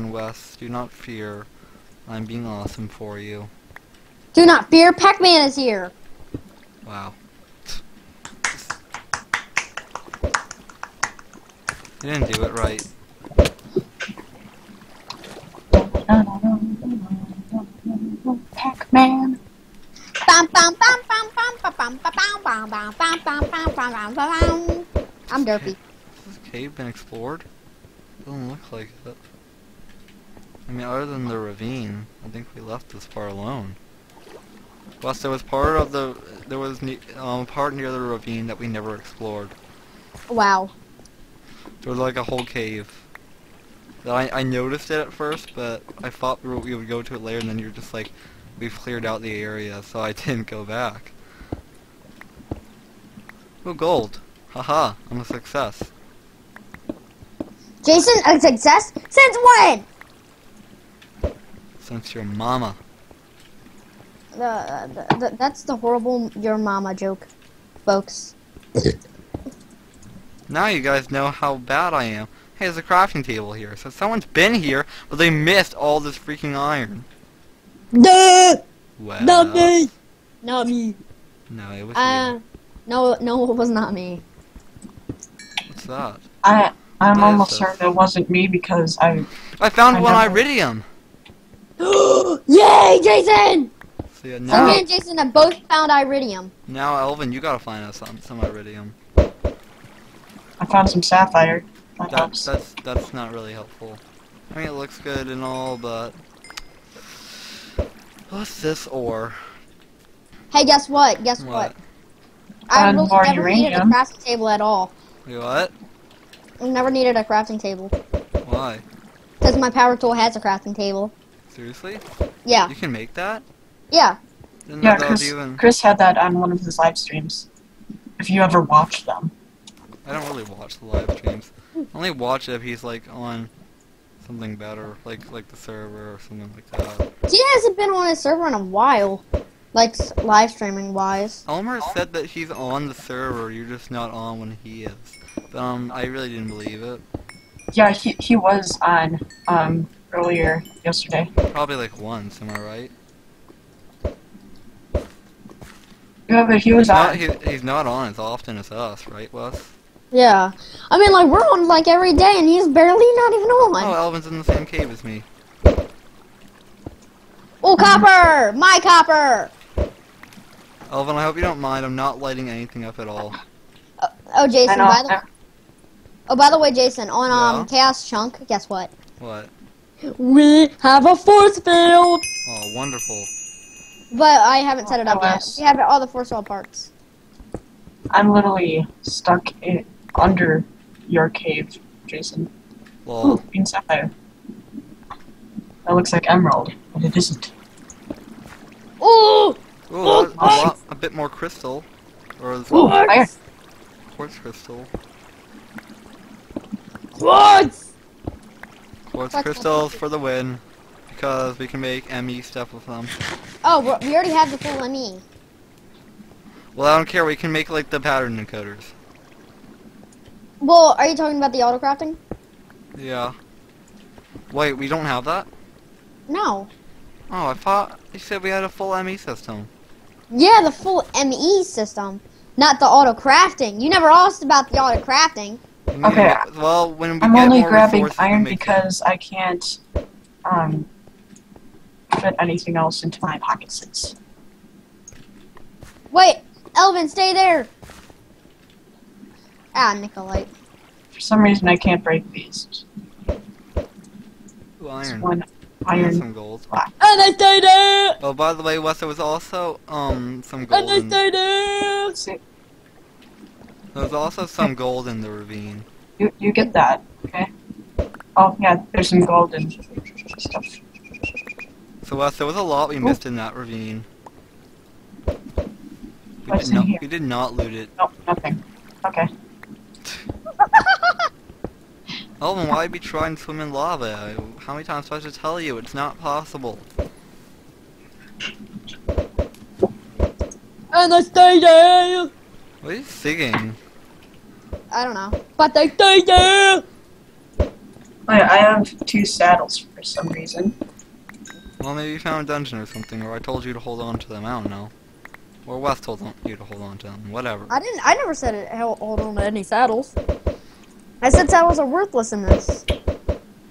and Wes. Do not fear. I'm being awesome for you. Do not fear, Pac-Man is here. Wow. You didn't do it right. Pac-Man. I'm derpy. Has this cave been explored? Doesn't look like it. I mean, other than the ravine, I think we left this far alone. Plus, there was part of the there was ne um part near the ravine that we never explored. Wow. There was like a whole cave. That I I noticed it at first, but I thought we, we would go to it later, and then you're just like, we've cleared out the area, so I didn't go back. Oh, gold! Haha, I'm a success. Jason, a success? Since when? Since your mama. The, the, the, that's the horrible your mama joke, folks. Now you guys know how bad I am. Hey, there's a crafting table here. So someone's been here, but they missed all this freaking iron. No! Well, Not me! Not me. No, it was Uh, you. no, no, it was not me. What's that? I I'm Yeah, almost certain it wasn't me because I I found I one never- iridium. Yay, Jason! So yeah, So now, me and Jason have both found iridium. now Elvin, you gotta find us some, some iridium. I found some sapphire. That That, that's that's not really helpful. I mean, it looks good and all, but what's this ore? Hey, guess what? Guess what? What? I Found really more never needed a crafting table at all. Wait, what? I never needed a crafting table. Why? Because my power tool has a crafting table. Seriously? Yeah, You can make that? yeah. Didn't Yeah, know that was Chris, even. Chris had that on one of his live streams. If you ever watch them. I don't really watch the live streams. I only watch it if he's like on something better, like like the server or something like that. He hasn't been on his server in a while. Like, live streaming wise. Elmer said that he's on the server, you're just not on when he is. But um, I really didn't believe it. Yeah, he he was on um earlier yesterday. Probably like once, am I right? Yeah, but he was Not, on. he, he's not on as often as us, right, Wes? Yeah. I mean, like, we're on, like, every day, and he's barely not even on. Oh, Elvin's in the same cave as me. Oh, copper! My copper! Elvin, I hope you don't mind. I'm not lighting anything up at all. Oh, Jason, by the Oh, by the way, Jason, on um Chaos Chunk, guess what? What? We have a force field! Oh, wonderful. But I haven't set it up yet. We have all the force wall parts. I'm literally stuck in, under your cave, Jason. Lol. Ooh, green sapphire. That looks like emerald, but it isn't. Ooh! Ooh, a, a, lot, a bit more crystal. Or is Ooh, iron. quartz crystal. Quartz! Quartz crystals for the win. Because we can make ME stuff with them. Oh, we already have the full ME. Well, I don't care. We can make like the pattern encoders. Well, are you talking about the auto crafting? Yeah. Wait, we don't have that? No. Oh, I thought you said we had a full ME system. Yeah, the full ME system. Not the auto crafting. You never asked about the auto crafting. Okay, more- Well, when we I'm get only more grabbing iron make because I can't um fit anything else into my pockets. Wait, Elvin, stay there. Ah, Nikolite. For some reason, I can't break these. Ooh, It's iron. one iron some gold. block. And I stay there. Oh, by the way, Wes, there was also um some And gold. I In, stay there. See, there was also some gold in the ravine. You you get that, okay? Oh yeah, there's some gold and stuff. So Wes, there was a lot we missed in that ravine. We What's did in not. here? We did not loot it. Nope, nothing. Okay. Oh, Elvin, why be trying to swim in lava? How many times do I have to tell you? It's not possible. And I stay there. What are you singing? I don't know. But they do there. I, I have two saddles for some reason. Well, maybe you found a dungeon or something, or I told you to hold on to them. I don't know. Or Wes told you to hold on to them. Whatever. I didn't. I never said it. Hold on to any saddles. I said saddles are worthless in this.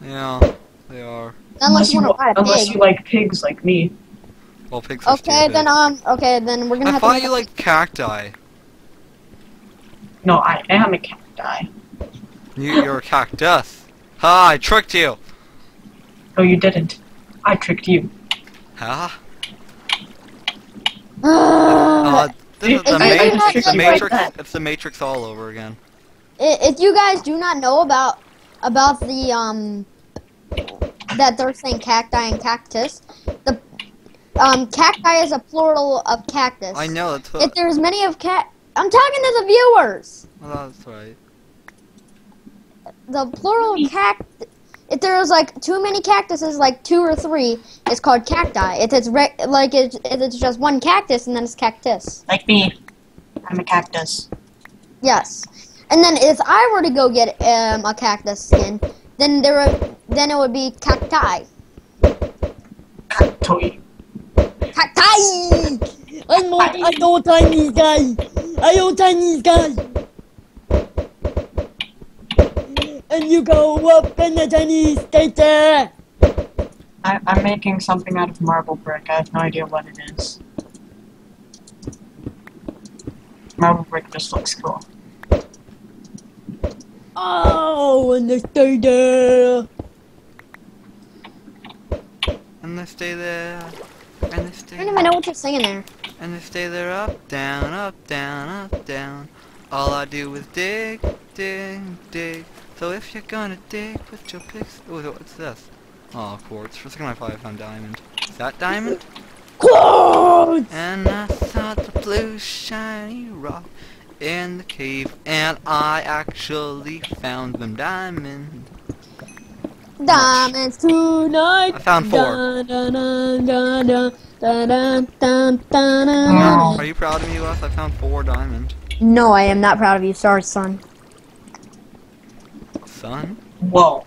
Yeah, they are. Unless, you want to ride a unless pig. you like pigs like me. Well, pigs are okay, stupid. then um. Okay, then we're gonna I have thought to. you liked cacti. No, I am a cacti. You, you're a cactus. Ha! I tricked you. No, you didn't. I tricked you. Huh? Uh, Uh, this is the, I- I Matrix. It's the you like Matrix. that. It's the Matrix all over again. i- if you guys do not know about about the um that they're saying cacti and cactus, the um cacti is a plural of cactus. I know. That's If what. there's many of cat, I'm talking to the viewers. Well, that's right. The plural of cact. If there was like too many cactuses, like two or three, it's called cacti. If it's re- like it's, if it's just one cactus, and then it's cactus. Like me. I'm a cactus. Yes. And then if I were to go get um, a cactus skin, then there would then it would be cacti. Cactoid. Cacti. I'm not a no Chinese guy. I know Chinese guy. And you go up in the Chinese state I, I'm making something out of marble brick. I have no idea what it is. Marble brick just looks cool. Oh, and they stay there. And they stay there. And they I don't even know what you're singing there. And they stay there up, down, up, down, up, down. All I do is dig, dig, dig. So if you're gonna dig with your picks... Oh, what's this? Oh, quartz. For a second I thought I found diamond. Is that diamond? Quartz. And I saw the blue shiny rock in the cave. And I actually found them diamond. Diamonds tonight. I found four. Wow. Are you proud of me, Les? I found four diamonds. No, I am not proud of you. Sorry, son. Son? Whoa.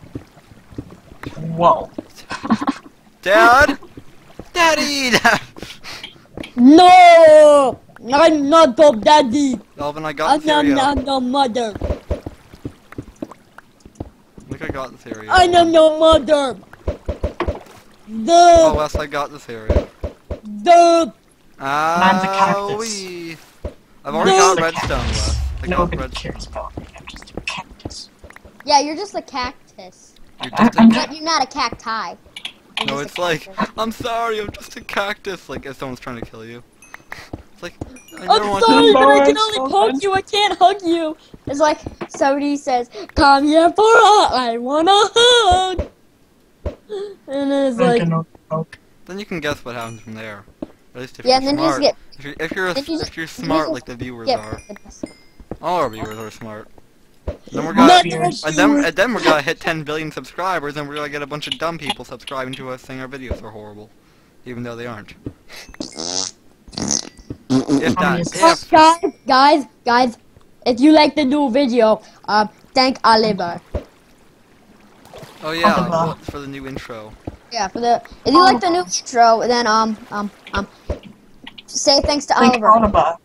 Whoa. Dad? Daddy! no! I'm not the daddy. Elvin, I got I'm Cheerios. not the mother. I think I got the theory up. I am your mother. Oh, The Wes, I got the theory. the ah, Man's a cactus. I've already No. got redstone, Wes. I got Nobody redstone. cares about me. I'm just a cactus. yeah, you're just a cactus, You're I- just a I'm ca- but you're not a cacti. You're No, it's like. I'm sorry, I'm just a cactus. Like, if someone's trying to kill you. It's like, I I'm sorry, to. but I can only poke you. I can't hug you. It's like somebody says, "Come here for a I want a hug," and it's I like, can no. Then you can guess what happens from there. At least if yeah, you're and then you just smart. get if you're, if you're, a, you just- if you're then you smart like the viewers get. are. All our viewers are smart. Then we're gonna, and then, and then we're gonna hit 10 billion subscribers, and we're gonna get a bunch of dumb people subscribing to us saying our videos are horrible, even though they aren't. If that, if, guys, guys, guys, if you like the new video, um, thank Oliver. oh yeah, Oliver. for the new intro. Yeah, for the if you like the new intro, then um um um say thanks to Think Oliver. Oliver.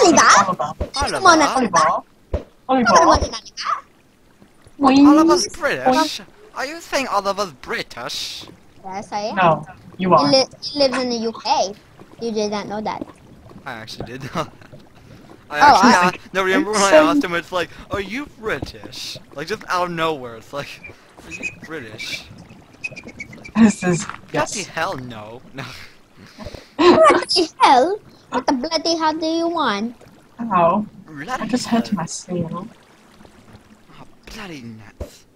Oliver, Oliver. come on, Oliver. Oliver. Oliver. Come on, Oliver. Oliver. Oliver's Wings. British. Are you saying Oliver's British? Yes, I am. No, you He, are. li- he lives in the UK. You did not know that. I actually did. I Oh, actually I- asked, no. Remember when I asked him? It's like, are you British? Like just out of nowhere. It's like, are you British? This is Bloody yes. hell, no. No. What the hell? What the bloody hell do you want? Oh, Bloody I just hurt my sail. Oh, bloody nuts.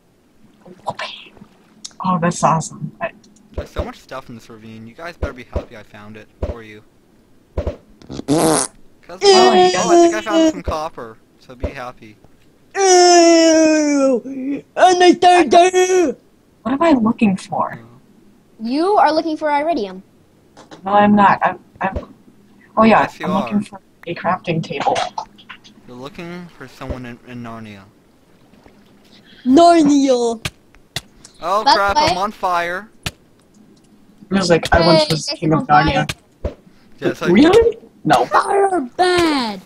Oh, that's awesome. I, There's so much stuff in this ravine. You guys better be happy I found it for you. Cause, oh. I think I found some copper. So be happy. Ew! And I start there. what am I looking for? Mm. You are looking for iridium. No, I'm not. I'm. I'm oh yeah, Yes, I'm looking for a crafting table. You're looking for someone in, in Narnia. Narnia. Oh By the crap! way- I'm on fire. Music. I once Hey, was king of Narnia. Yes, I Really? No. Fire bad.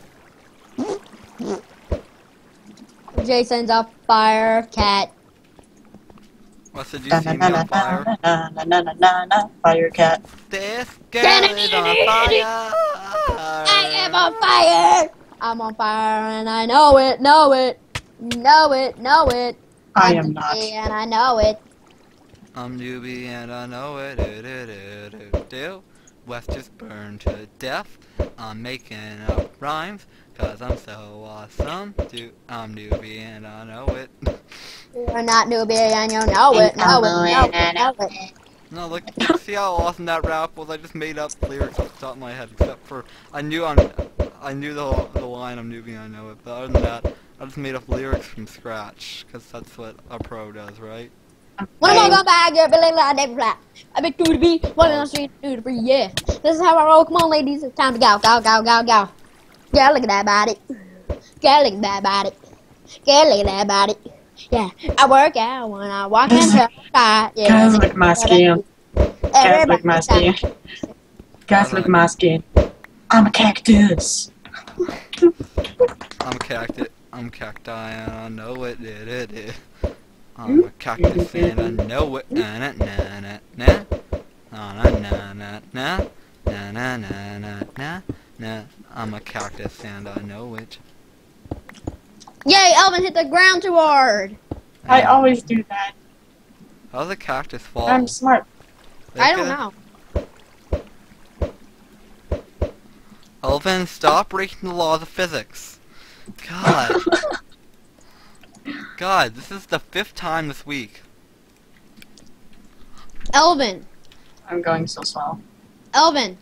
Jason's a fire cat. What's did you Na see na me na on fire? na na na na na na. Fire cat. This girl is on fire. I am on fire. I'm on fire and I know it, know it, know it, know it. I I'm am not. newbie And I know it. I'm newbie and I know it. Do, do, do, do, do. Wes just burned to death. I'm making up rhymes cause I'm so awesome. Dude, I'm newbie and I know it. You're not newbie and you know it, know it, know it, know it. No, look, see how awesome that rap was? I just made up lyrics off the top of my head, except for I knew I'm, I knew the whole, the line I'm newbie I know it, but other than that, I just made up lyrics from scratch, cause that's what a pro does, right? When am I going back? You're feeling like that flat. I big two to be, one on the street, two to be, yeah. This is how I roll. Come on, ladies, it's time to go, go, go, go, go. Yeah, look at that body. Yeah, look at that body. Yeah, look at that body. Yeah, I work out when I walk into the car. Yeah, Guys, look at my skin. Guys, look at my skin. Guys, look at my skin. I'm a cactus. I'm cacti, I'm cacti I know it, it, it, it. Oh, I'm a cactus and I know it, na na na na na, na na na na na, na na na na na na. I'm a cactus and I know it. Yay, Elvin hit the ground too hard. I always do that. How's a cactus fall? I'm smart. I don't know. Elvin, stop breaking the laws of physics. God. God, this is the fifth time this week. Elvin, I'm going so slow. Elvin,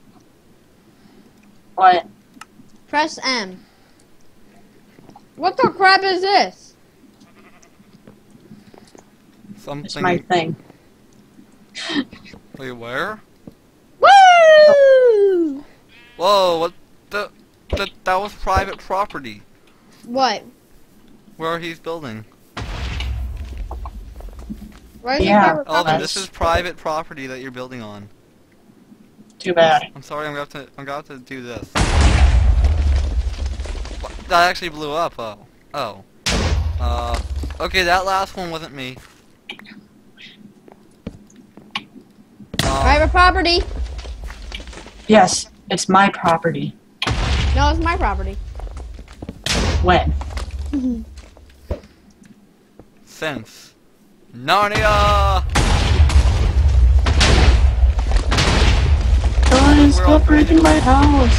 What? press M. What the crap is this? Something. It's my thing. Wait, where? Woo! Whoa, what the, the... That was private property. What? Where he's building. Where's Yeah. the Elvin, this is private property that you're building on. Too bad. I'm sorry, I'm gonna have to, I'm gonna have to do this. What? That actually blew up, oh. Oh. Uh, okay, that last one wasn't me. Um, private property? Yes, it's my property. No, it's my property. When? since Narnia! Guys, We're stop breaking my house.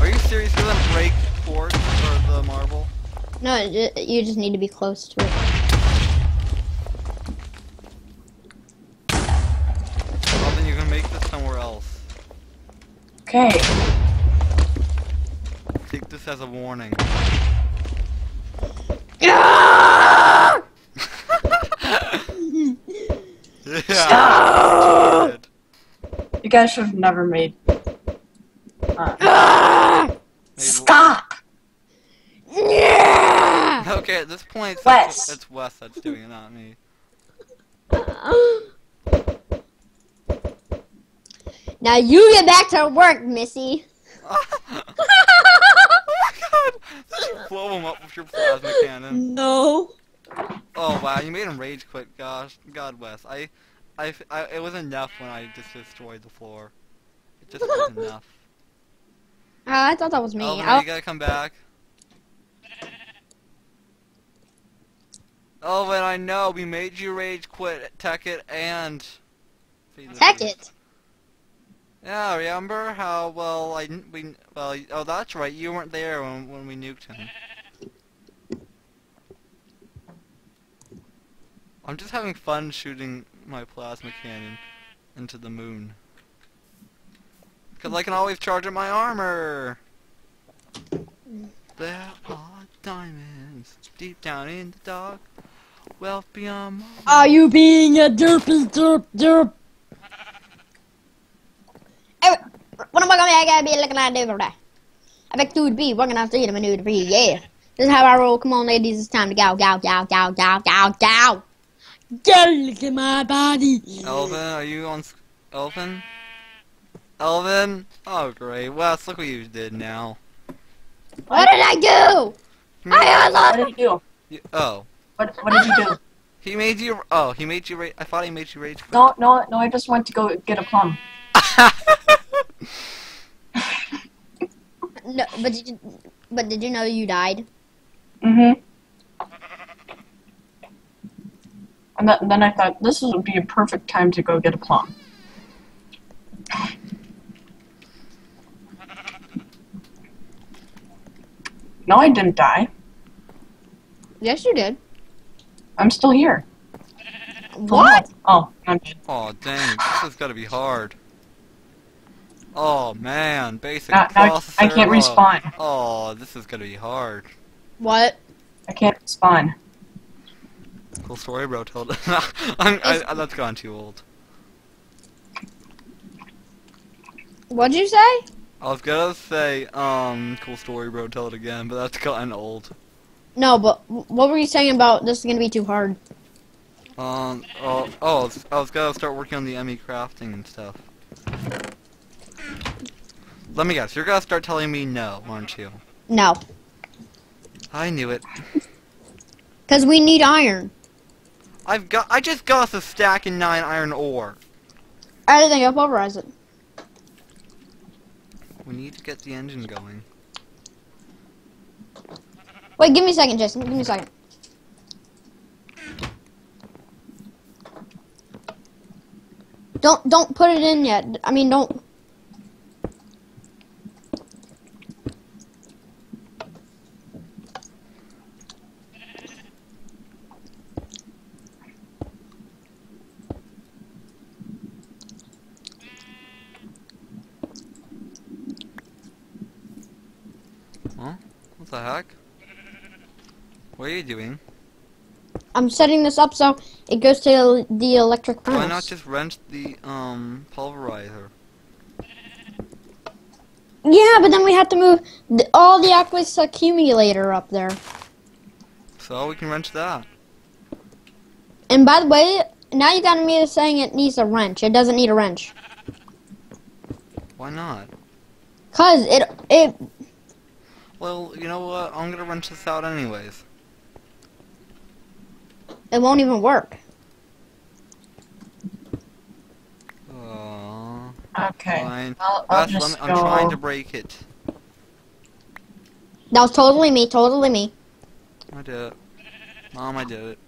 Are you serious? You're gonna break boards for the marble? No, you just need to be close to it. Well, then you're gonna make this somewhere else. Okay. Take this as a warning. Yeah. Stop! You guys should have never made. Uh, stop! Yeah! Okay, at this point, it's, Wes. it's Wes that's doing it, not me. now you get back to work, Missy. oh my god! Blow him up with your plasma cannon? No. Oh wow, you made him rage quit. Gosh, God, Wes. I, I, I- it was enough when I just destroyed the floor. It just was enough. Ah, I thought that was me. Elvin, I- you gotta come back. Oh, Elvin, I know we made you rage quit Tech It and. Feed the Heck Beast. it. Yeah, remember how well I, we well oh that's right you weren't there when when we nuked him. I'm just having fun shooting my plasma cannon into the moon. Cause I can always charge up my armor. There are diamonds deep down in the dark, wealth beyond. my- Are you being a derpy derp derp? Hey, what am I gonna be? I gotta be looking at over there. I bet you would be working on three of them new to be, yeah. This is how I roll. Come on, ladies, it's time to go, go, go, go, go, go, go. Girl, look at my body. Elvin, are you on? s- Elvin? Elvin? Oh great, Wes, look what you did now. What did I do? I What unlocked. did he do? You- oh, What, what did he do? he made you. Oh, he made you. Ra- I thought he made you rage. quit. No, no, no, I just went to go get a plum. No, but did you, but did you know you died? Mm-hmm. And that, then I thought, this would be a perfect time to go get a plum. No, I didn't die. Yes, you did. I'm still here. What? Oh, I'm dead. oh dang, this has got to be hard. Oh man, basic Now, now processor. I can't respawn. Oh, this is gonna be hard. What? I can't respawn. Cool story, bro. Told. I'm, I, I, that's gone too old. What'd you say? I was gonna say, um, cool story, bro. Tell it again, but that's gotten old. No, but what were you saying about this is gonna be too hard? Um, oh, oh, I was- I was gonna start working on the ME crafting and stuff. Let me guess, you're gonna start telling me no, aren't you? No, I knew it. because we need iron. I've got, I just got a stack and nine iron ore. I didn't think I'll pulverize it. We need to get the engine going. Wait, give me a second, Jason. Give me a second. Don't don't put it in yet. I mean, don't. What the heck? What are you doing? I'm setting this up so it goes to the electric furnace. Why not just wrench the, um, pulverizer? Yeah, but then we have to move the, all the aqueous accumulator up there. So we can wrench that. And by the way, now you got me saying it needs a wrench. It doesn't need a wrench. Why not? Cause it it Well, you know what? I'm gonna wrench this out anyways. it won't even work. Uh, Okay. fine. I'll, I'll Wes, let just me- I'm trying to break it. That was totally me, totally me. I did it. Mom, I did it.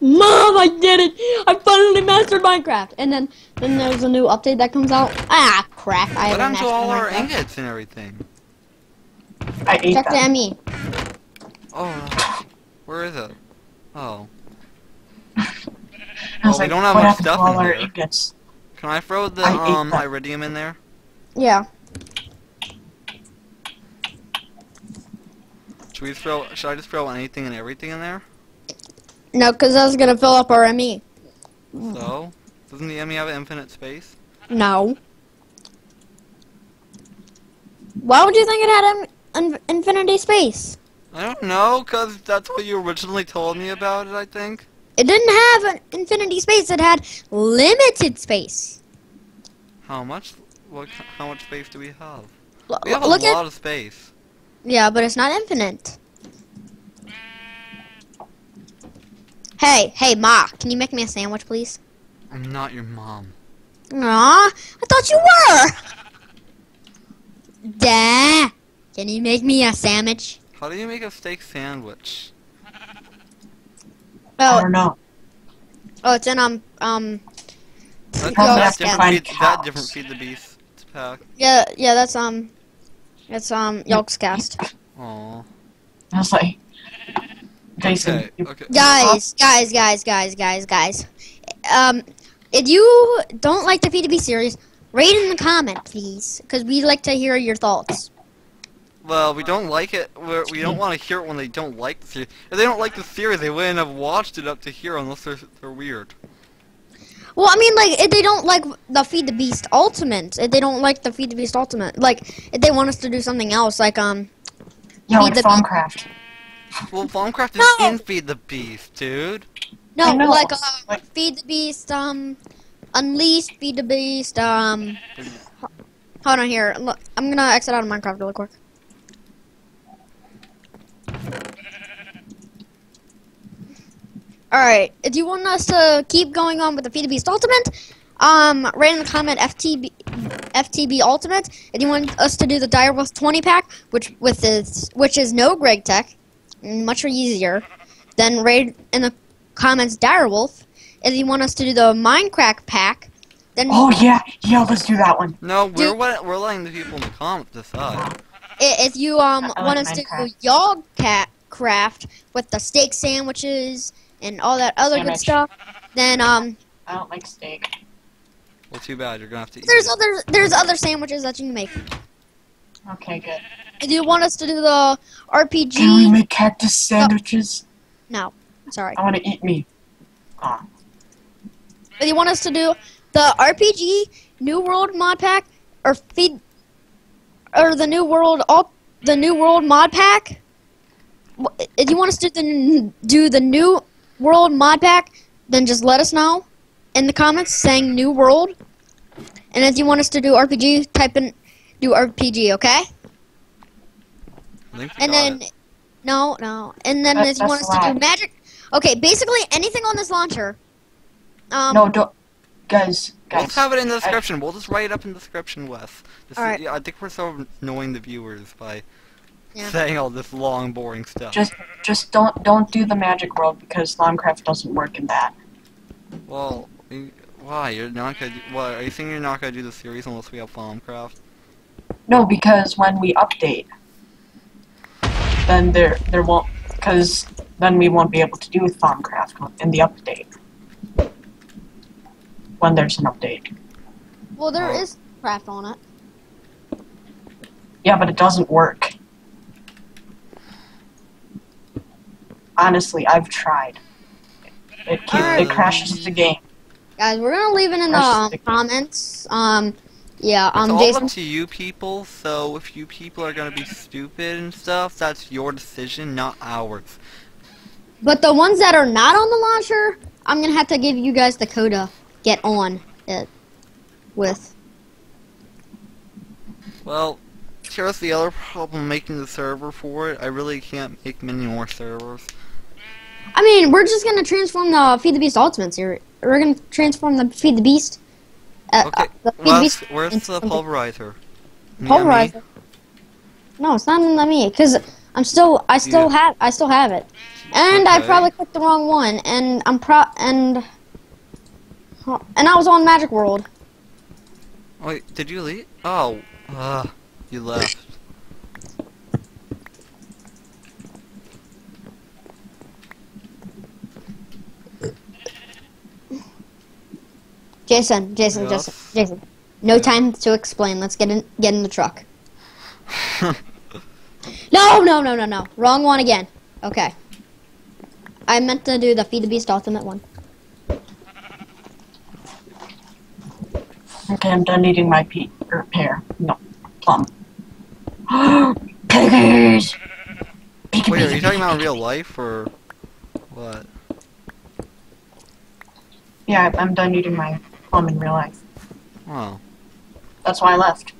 Mom, I did it! I finally mastered Minecraft. And then then there's a new update that comes out. Ah, crap! I What haven't happened mastered to all our ingots and everything? I ate Check the them. ME. Oh, where is it? Oh, I was Well, we don't have what much happened stuff all in our here. ingots? can I throw the I um that. iridium in there? Yeah. Should we throw? Should I just throw anything and everything in there? No, because that's gonna fill up our. ME. So, doesn't the ME have infinite space? No. Why would you think it had an in- infinity space? I don't know, cause that's what you originally told me about it. I think. It didn't have an infinity space. It had limited space. How much? What? How much space do we have? L- We have a lot at of space. yeah, but it's not infinite. Hey, hey, Ma, can you make me a sandwich, please? I'm not your mom. Aw, I thought you were. Dad, can you make me a sandwich? How do you make a steak sandwich? Oh, I Oh, don't know. oh, it's in um um. That's, Yo, that's that's different. Feed, that different feed the beast pack. Yeah, yeah, that's um, it's um Yogscast. Aw. I was like, Jason, Okay. Okay. Guys, guys, guys, guys, guys, guys. Um, if you don't like the P2P series, rate in the comment, please, because we'd like to hear your thoughts. Well, we don't like it. We're, we don't want to hear it when they don't like the theory. If they don't like the series, they wouldn't have watched it up to here unless they're they're weird. Well, I mean, like, if they don't like the Feed the Beast Ultimate, if they don't like the Feed the Beast Ultimate, like, if they want us to do something else, like, um, yo, Feed it's the- Thaumcraft. Well, Thaumcraft is No! in Feed the Beast, dude. No, I like uh, Like- feed the beast, um, unleash, feed the beast, um. Hold on here. Look, I'm gonna exit out of Minecraft really quick. Alright, if you want us to keep going on with the Feed Beast Ultimate, um, write in the comment FTB, FTB Ultimate. If you want us to do the Direwolf 20 pack, which with this, which is no GregTech, much easier, then write in the comments Direwolf. If you want us to do the Minecraft pack, then Oh yeah, yeah. Let's do that one. No, we're Dude. what we're letting the people in the comments decide. if you um want like us to do Minecraft. Yog Cat Craft with the steak sandwiches and all that other good stuff, then um I don't like steak. Well, too bad. You're gonna have to eat. there's it. other there's other sandwiches that you can make. Okay, good. Do you want us to do the RPG? Can we make cactus sandwiches? no, sorry. I want to eat meat. Ah, If you want us to do the RPG New World mod pack or feed or the New World all the New World mod pack, wh- if you want us to do the, do the New World mod pack, then just let us know in the comments saying New World. And if you want us to do RPG, type in do RPG, okay? I think we And then it. no, no. And then That- if you want us that's to do magic, okay, basically anything on this launcher. Um, no, don't, guys, guys. Let's have it in the I- description. We'll just write it up in the description, Wes. This is- Alright. yeah, I think we're so annoying the viewers by Yeah. saying all this long, boring stuff. Just, just don't, don't do the magic world because Thaumcraft doesn't work in that. Well, you- why? You're not gonna do, what, are you saying you're not gonna do the series unless we have Thaumcraft? No, because when we update, then there, there won't, because then we won't be able to do Thaumcraft in the update. When there's an update. well, there Oh. is craft on it. Yeah, but it doesn't work. Honestly, I've tried. It keep, it crashes the game. Guys, we're gonna leave it in the Press um, the- comments. Um, yeah, It's um, all Jason. up to you people, so if you people are gonna be stupid and stuff, that's your decision, not ours. But the ones that are not on the launcher, I'm gonna have to give you guys the code to get on it with. Well, here's the other problem making the server for it. I really can't make many more servers. I mean, we're just gonna transform the Feed the Beast Ultimates series. We're gonna transform the Feed the Beast. Uh, Okay, uh, the the Beast. where's the pulverizer? Pulverizer. No, it's not on me because I'm still. I still Yeah. have. I still have it, and I probably clicked the wrong one, and I'm pro and. And I was on Magic World. Wait, did you leave? Oh, uh, you left. Jason, Jason, Yes? Jason, Jason. No Yeah. time to explain. Let's get in. Get in the truck. No, no, no, no, no. Wrong one again. Okay. I meant to do the Feed the Beast Ultimate one. Okay, I'm done eating my pe- er, pear. No, plum. Piggies! Piggy, Wait, are you talking about real life or what? Yeah, I'm done eating my plum in real life. Oh, That's why I left.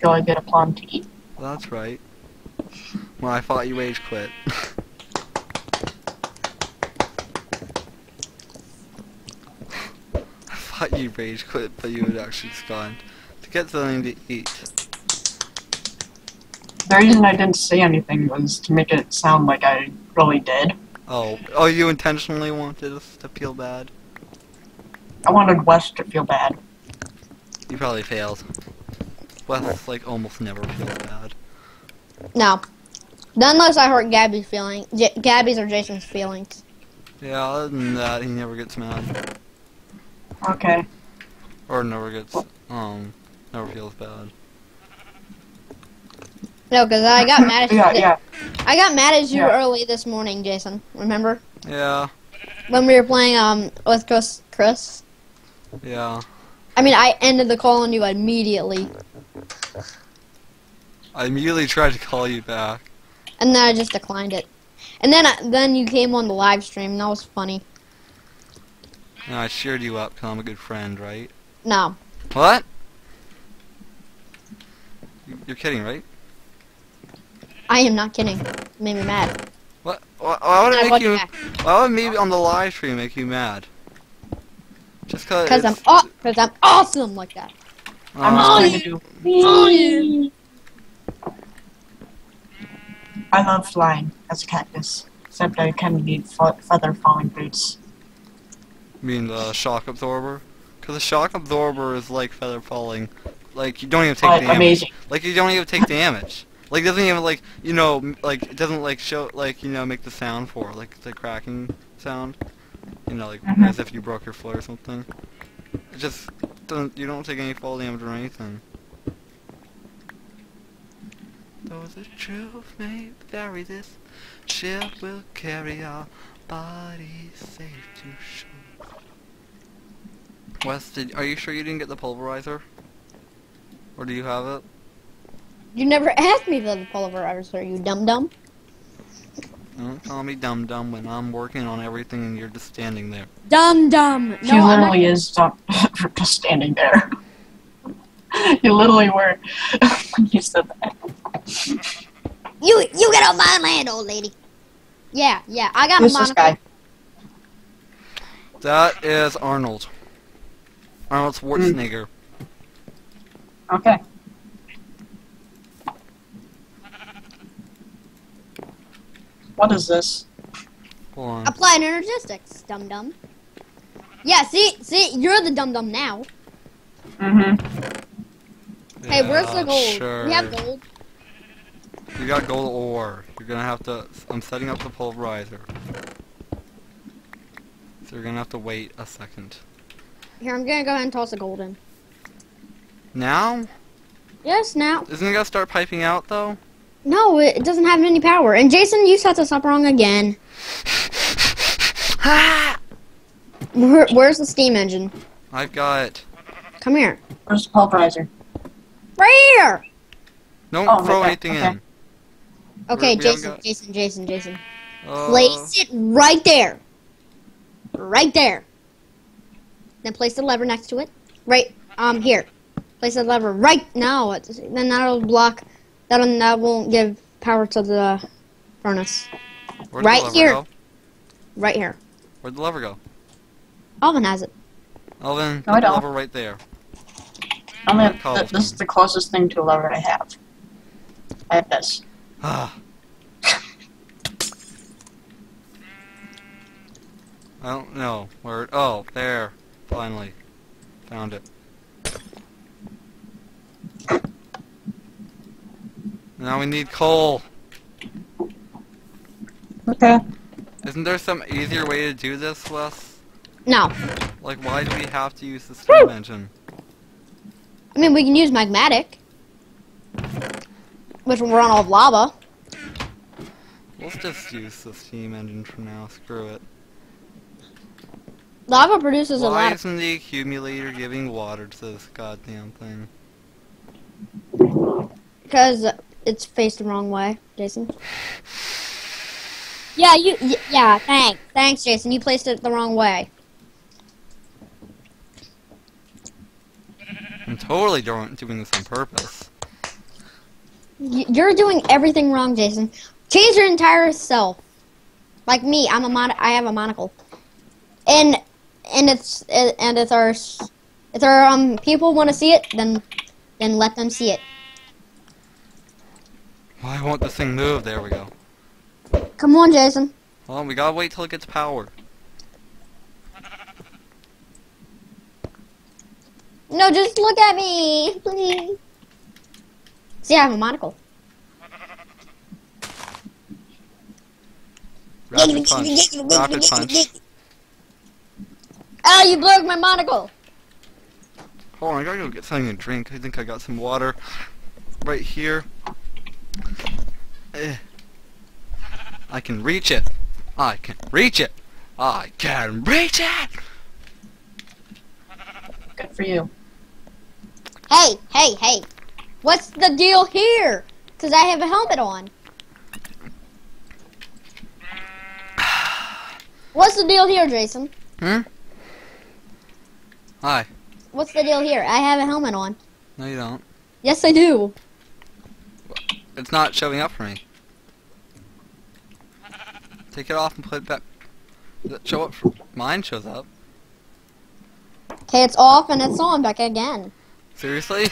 Go and get a plum to eat. that's right. Well, I thought you rage quit. I thought you rage quit, but you had actually just gone to get something to eat. The reason I didn't say anything was to make it sound like I really did. Oh, oh, you intentionally wanted us to feel bad? I wanted Wes to feel bad. You probably failed. Wes, like, almost never feels bad. No. Unless I hurt Gabby's feelings. J- Gabby's or Jason's feelings. Yeah, other than that, he never gets mad. Okay. Or never gets, um, never feels bad. No, because I got mad at you. yeah, yeah. I got mad at you Yeah. early this morning, Jason. Remember Yeah, when we were playing um with Chris? Chris. Yeah. I mean, I ended the call on you immediately, I immediately tried to call you back. and then I just declined it. And then I, then you came on the live stream. and That was funny. No, I cheered you up because I'm a good friend, right? No. What? You- You're kidding, right? I am not kidding. It made me mad. What? Why, why would it make you? Why would me on the live stream make you mad? Just cause. Because I'm aw- cause I'm awesome like that. I'm Aw. just going to do. I love flying as a cactus, except I kind of need feather falling boots. You mean the shock absorber? Because the shock absorber is like feather falling. Like you don't even take But damage. amazing. Like you don't even take damage. Like it doesn't even like you know like it doesn't like show like you know make the sound for like the cracking sound. You know like Mhm. as if you broke your foot or something. It just doesn't. You don't take any fall damage or anything. Though the truth may vary, this ship will carry our bodies safe to shore. Wes, did, are you sure you didn't get the pulverizer? Or do you have it? You never asked me the pulverizer, you dum dum. Don't call me dumb dumb when I'm working on everything and you're just standing there. Dumb dumb. She No, I'm literally is not just standing there. you literally were when you said that. You you get off my land, old lady. Yeah, yeah. I got Who's a this guy? That is Arnold. Arnold hmm. Schwarzenegger. Okay. What is this? Hold on. Applied energistics, dum dum. Yeah, see, see, you're the dum dum now. Mm-hmm. Hey, where's the gold? Sure. We have gold. You got gold ore. You're gonna have to. I'm setting up the pulverizer. So you're gonna have to wait a second. Here, I'm gonna go ahead and toss the gold in. Now? Yes, now. Isn't it gonna start piping out though? No, it it doesn't have any power. And Jason, you set this up wrong again. Where, where's the steam engine? I've got. Come here. Where's the pulverizer? Right here. Don't Oh, throw okay, anything okay. in. Okay, we haven't Jason, got- Jason, Jason, Jason. Uh, Place it right there. Right there. Then place the lever next to it. Right, um, here. Place the lever right now. Then that'll block. That'll that won't give power to the furnace. Where'd right the lever here. Go? Right here. Where'd the lever go? Alvin has it. Alvin, No, I put the don't. lever right there. I'm gonna, Call th- this is the closest thing to a lever I have. I have this. Ah. I don't know where. Oh, there. Finally, found it. Now we need coal. Okay. Isn't there some easier way to do this, Wes? No. Like, why do we have to use the steam engine? I mean, we can use magmatic. Which will run off lava. Let's just use the steam engine for now. Screw it. Lava produces a Why lot of... isn't the accumulator giving water to this goddamn thing? Because it's faced the wrong way, Jason. Yeah, you... Yeah, thanks. Thanks, Jason. You placed it the wrong way. I'm totally doing doing this on purpose. You're doing everything wrong, Jason. Change your entire self. Like me, I'm a mon- I have a monocle, and and it's and if our s- if our um people want to see it, then then let them see it. Why won't this thing move? There we go. Come on, Jason. Well, we gotta wait till it gets power. No, just look at me, please. See, I have a monocle. Rapid punch. Rapid punch. Ah, you broke my monocle. Hold on, I gotta go get something to drink. I think I got some water right here. Eh. I can reach it. I can reach it. I can reach it. Good for you. Hey, hey, hey. What's the deal here? Because I have a helmet on. What's the deal here, Jason? Hmm? Hi. What's the deal here? I have a helmet on. No, you don't. Yes, I do. It's not showing up for me. Take it off and put it back. Does it show up? For... Mine shows up. Okay, it's off and it's on back again. Seriously?